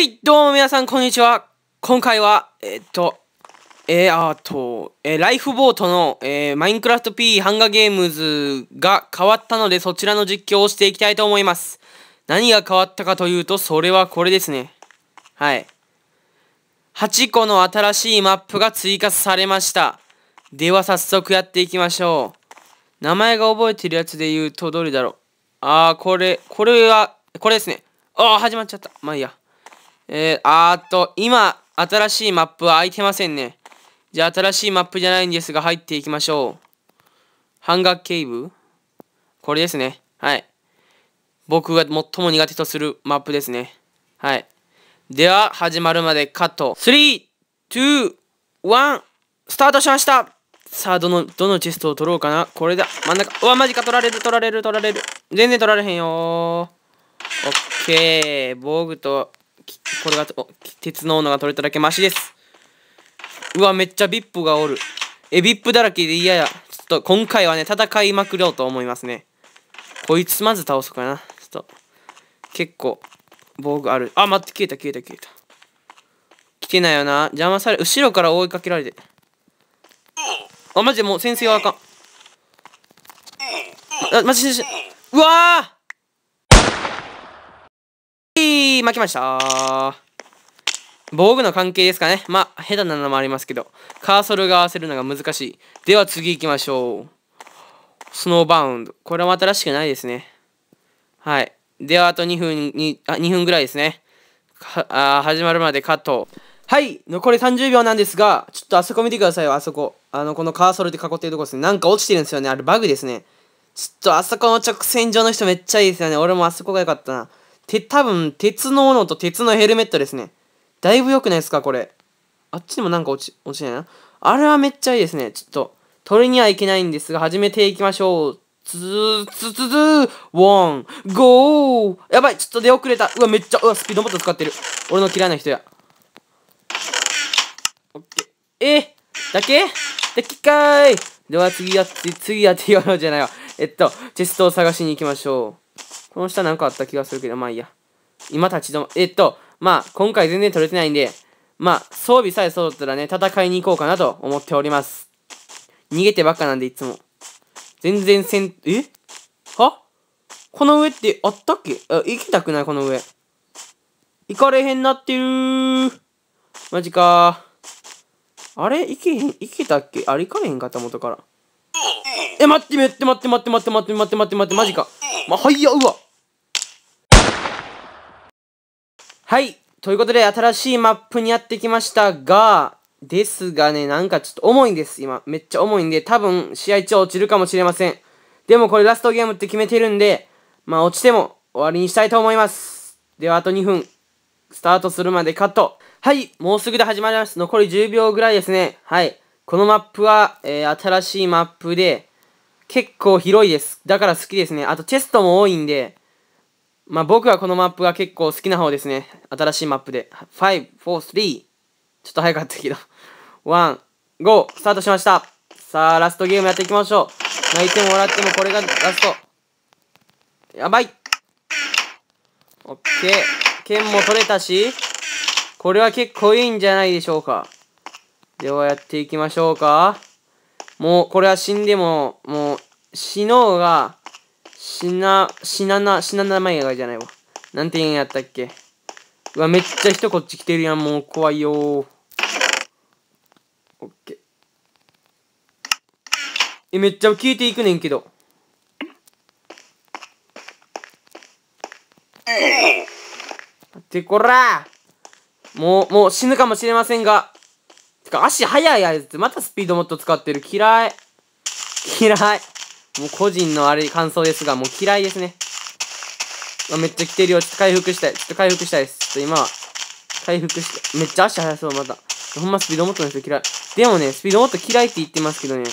はい、どうも皆さん、こんにちは。今回は、えっと、えー、あと、えー、ライフボートの、えー、マインクラフト P ハンガーゲームズが変わったので、そちらの実況をしていきたいと思います。何が変わったかというと、それはこれですね。はい。8個の新しいマップが追加されました。では早速やっていきましょう。名前が覚えてるやつで言うとどれだろう。あー、これ、これは、これですね。あー、始まっちゃった。まあいいや。えー、あーっと、今、新しいマップは空いてませんね。じゃあ、新しいマップじゃないんですが、入っていきましょう。ハンガーケイブ？これですね。はい。僕が最も苦手とするマップですね。はい。では、始まるまでカット。3、2、1、スタートしましたさあ、どの、どのチェストを取ろうかなこれだ。真ん中。うわ、マジか。取られる、取られる、取られる。全然取られへんよー。オッケー。防具と、これが、鉄の斧が取れただけマシです。うわ、めっちゃビップがおる。え、ビップだらけで嫌や。ちょっと、今回はね、戦いまくろうと思いますね。こいつまず倒そうかな。ちょっと、結構、防具ある。あ、待って、消えた、消えた、消えた。来てないよな。邪魔され、後ろから追いかけられて。あ、マジでもう先生はあかん。あ、マジで、うわーい負けました防具の関係ですかね。まあ、下手なのもありますけど、カーソルが合わせるのが難しい。では次行きましょう。スノーバウンド。これは新しくないですね。はい。では、あと2分に、あ、2分ぐらいですね。あ始まるまでカット。はい。残り30秒なんですが、ちょっとあそこ見てくださいよ、あそこ。あの、このカーソルで囲ってるとこですね。なんか落ちてるんですよね。あれバグですね。ちょっとあそこの直線上の人めっちゃいいですよね。俺もあそこが良かったな。て、多分、鉄の斧と鉄のヘルメットですね。だいぶ良くないですか、これ。あっちにもなんか落ち、落ちないな。あれはめっちゃいいですね。ちょっと、取りにはいけないんですが、始めていきましょう。つー、つつつー、ワン、ゴーやばい、ちょっと出遅れた。うわ、めっちゃ、うわ、スピードもっと使ってる。俺の嫌いな人や。オッケー。えだけ？だけかーい。では次やって、次やってようじゃないわ。えっと、チェストを探しに行きましょう。この下なんかあった気がするけど、まあいいや。今立ち止ま、えっと、まあ、今回全然取れてないんで、まあ、装備さえ揃ったらね、戦いに行こうかなと思っております。逃げてばっかなんで、いつも。全然せん、え？は？この上ってあったっけ？あ、行きたくない、この上。行かれへんなってるー。マジかあれ？行けへん、行けたっけ？あれ行かれへんかった、元から。え、待って、待って、待って、待って、待って、待って、待って、待って、マジか。ま、はいや、うわ。はい。ということで、新しいマップにやってきましたが、ですがね、なんかちょっと重いんです、今。めっちゃ重いんで、多分、試合中落ちるかもしれません。でもこれラストゲームって決めてるんで、まあ落ちても終わりにしたいと思います。では、あと2分。スタートするまでカット。はい。もうすぐで始まります。残り10秒ぐらいですね。はい。このマップは、えー、新しいマップで、結構広いです。だから好きですね。あとチェストも多いんで、まあ僕はこのマップが結構好きな方ですね。新しいマップで。5、4、3。ちょっと早かったけど。1、5、スタートしました。さあ、ラストゲームやっていきましょう。泣いても笑ってもこれがラスト。やばい。オッケー。剣も取れたし、これは結構いいんじゃないでしょうか。ではやっていきましょうか。もう、これは死んでも、もう、死のうが、死な、死なな、死なな名前がじゃないわ。なんて言うんやったっけ。うわ、めっちゃ人こっち来てるやん、もう怖いよー。オッケー。え、めっちゃ消えていくねんけど。ってこらもう、もう死ぬかもしれませんが。てか、足速いやつ、またスピードもっと使ってる。嫌い。嫌い。もう個人のあれ、感想ですが、もう嫌いですね。あめっちゃ来てるよ。ちょっと回復したい。ちょっと回復したいです。ちょっと今は、回復して。めっちゃ足速そう、また。ほんまスピードモットの人嫌い。でもね、スピードモット嫌いって言ってますけどね。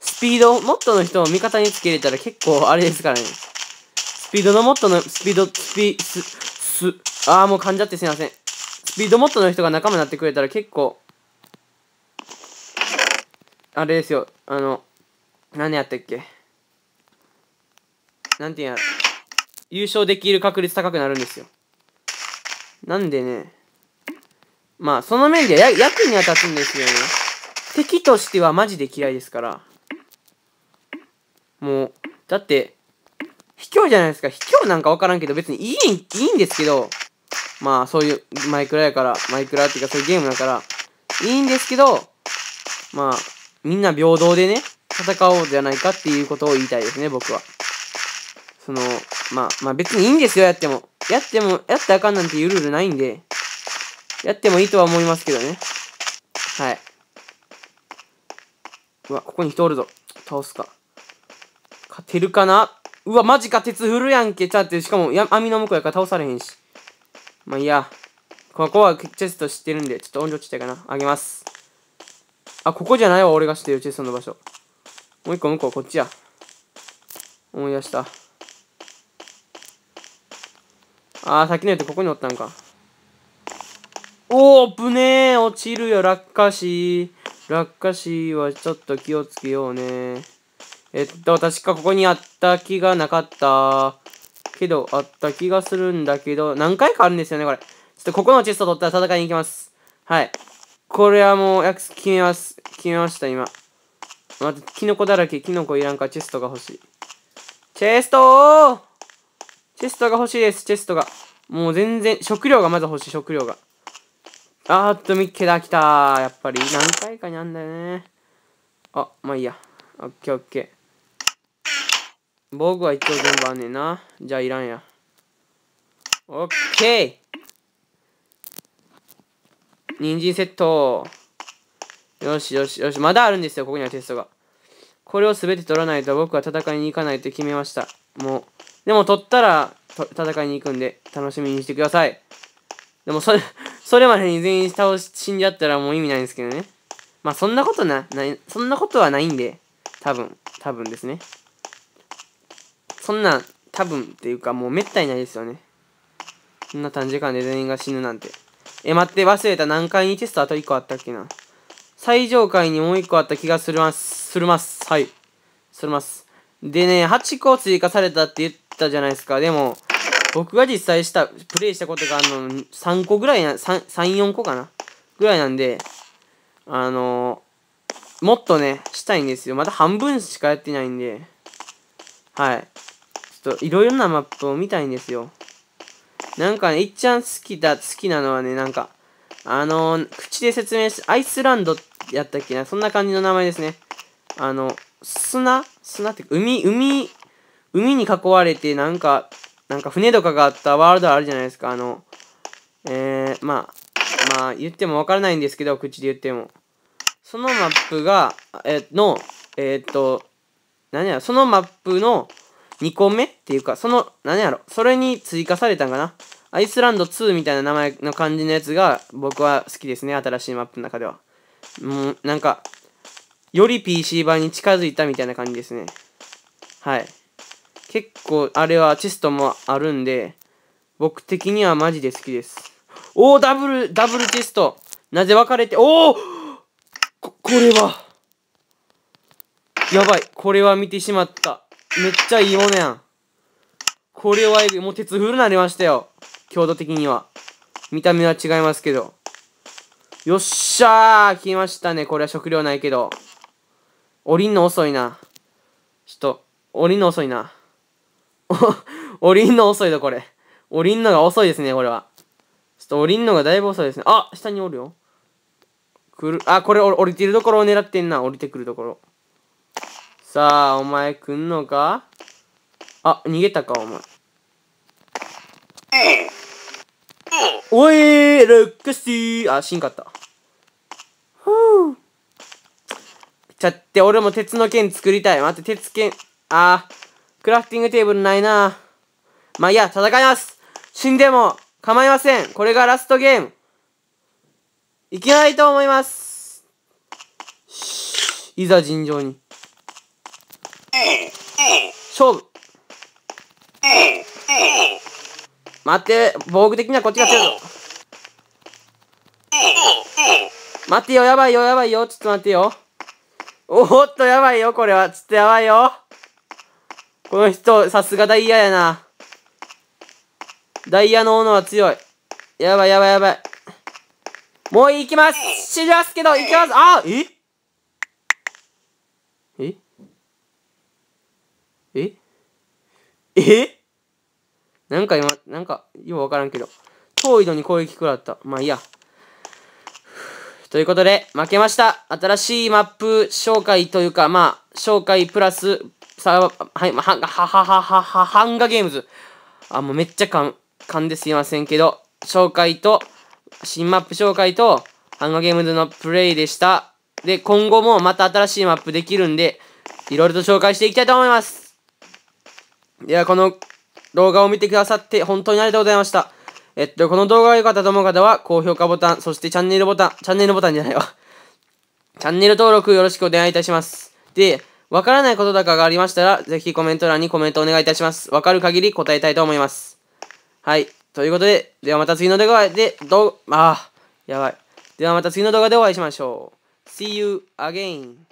スピードモットの人を味方につけれたら結構あれですからね。スピードのモットの、スピード、スピ、ス、す、あーもう噛んじゃってすいません。スピードモットの人が仲間になってくれたら結構、あれですよ、あの、何やったっけ？なんていうんや優勝できる確率高くなるんですよ。なんでね、まあ、その面でや役には立つんですよね。敵としてはマジで嫌いですから。もう、だって、卑怯じゃないですか。卑怯なんかわからんけど、別にいい、いいんですけど、まあ、そういう、マイクラやから、マイクラっていうかそういうゲームだから、いいんですけど、まあ、みんな平等でね、戦おうじゃないかっていうことを言いたいですね、僕は。その、まあ、まあ別にいいんですよ、やっても。やっても、やってあかんなんていうルールないんで、やってもいいとは思いますけどね。はい。うわ、ここに人おるぞ。倒すか。勝てるかな？うわ、マジか、鉄振るやんけ。ちゃって、しかもや、網の向こうやから倒されへんし。まあいいや。ここはチェスト知ってるんで、ちょっと音量ちっちゃいかな。あげます。あ、ここじゃないわ、俺が知ってるチェストの場所。もう一個向こう、こっちや。思い出した。あー、さっきのやつここにおったんか。おー、ぶねー落ちるよ、落下し。落下しはちょっと気をつけようね。えっと、確かここにあった気がなかった。けど、あった気がするんだけど、何回かあるんですよね、これ。ちょっとここのチェスト取ったら戦いに行きます。はい。これはもう、約決めます。決めました、今。また、キノコだらけ。キノコいらんか、チェストが欲しい。チェストチェストが欲しいです、チェストが。もう全然、食料がまず欲しい、食料が。あーっと、ミッケだ、来たやっぱり、何回かにあんだよね。あ、まあいいや。オッケーオッケー。僕は一応全部あんねんな。じゃあいらんや。オッケー人参セット。よしよしよし。まだあるんですよ、ここにはテストが。これを全て取らないと僕は戦いに行かないと決めました。もう。でも取ったら戦いに行くんで、楽しみにしてください。でもそれ、それまでに全員倒し、死んじゃったらもう意味ないんですけどね。まあそんなことな、ない、そんなことはないんで、多分、多分ですね。そんな、多分っていうかもうめったにないですよね。そんな短時間で全員が死ぬなんて。え、待って、忘れた。何回にテストあと1個あったっけな。最上階にもう1個あった気がするます。するます。はい。するます。でね、8個追加されたって言ってたじゃないですか。でも、僕が実際した、プレイしたことがあの、3個ぐらいな、3、4個かな？ぐらいなんで、あのー、もっとね、したいんですよ。まだ半分しかやってないんで、はい。ちょっと、いろいろなマップを見たいんですよ。なんかね、いっちゃん好きだ、好きなのはね、なんか、あのー、口で説明して、アイスランドやったっけな、そんな感じの名前ですね。あの、砂？砂って海、海、海に囲われて、なんか、なんか船とかがあったワールドあるじゃないですか。あの、えー、まあ、まあ、言ってもわからないんですけど、口で言っても。そのマップが、え、の、えー、っと、何やろ、そのマップの2個目っていうか、その、何やろ、それに追加されたんかな。アイスランド2みたいな名前の感じのやつが僕は好きですね、新しいマップの中では。もう、なんか、より PC 版に近づいたみたいな感じですね。はい。結構、あれはチェストもあるんで、僕的にはマジで好きです。おー、ダブル、ダブルチェスト。なぜ分かれて、おーこ、これは。やばい。これは見てしまった。めっちゃいいものやん。これはもう鉄フルなりましたよ。強度的には。見た目は違いますけど。よっしゃー来ましたね。これは食料ないけど。降りんの遅いな。ちょっと、降りんの遅いな。お 降りんの遅いぞ、これ。降りんのが遅いですね、これは。ちょっと降りんのがだいぶ遅いですね。あ下におるよ。来る。あ、これ降りてるところを狙ってんな。降りてくるところ。さあ、お前来んのか？あ、逃げたか、お前。おいルックシーあ、しんかった。ふぅ。ちゃって、俺も鉄の剣作りたい。待って、鉄剣。あー、クラフティングテーブルないな。まあいいや、戦います死んでも構いませんこれがラストゲームいきないと思いますいざ尋常に。勝負待って、防具的にはこっちが強いぞ。待ってよ、やばいよ、やばいよ。ちょっと待ってよ。おっと、やばいよ、これは。ちょっとやばいよ。この人、さすがダイヤやな。ダイヤの斧は強い。やばいやばいやばい。もう行きますしますけど、行きますあえ？え？え？え？なんか今、なんか、ようわからんけど。遠いのに攻撃食らった。まあいいや。ということで、負けました。新しいマップ紹介というか、まあ、紹介プラス、さあ、はい、は、は、は、は、は、は、ハンガゲームズ。あ、もうめっちゃ噛んですいませんけど、紹介と、新マップ紹介と、ハンガーゲームズのプレイでした。で、今後もまた新しいマップできるんで、いろいろと紹介していきたいと思います。では、この動画を見てくださって本当にありがとうございました。えっと、この動画が良かったと思う方は、高評価ボタン、そしてチャンネルボタン、チャンネルボタンじゃないわ。チャンネル登録よろしくお願いいたします。で、わからないことだかがありましたら、ぜひコメント欄にコメントお願いいたします。わかる限り答えたいと思います。はい。ということで、ではまた次の動画で、どう、ああ、やばい。ではまた次の動画でお会いしましょう。See you again.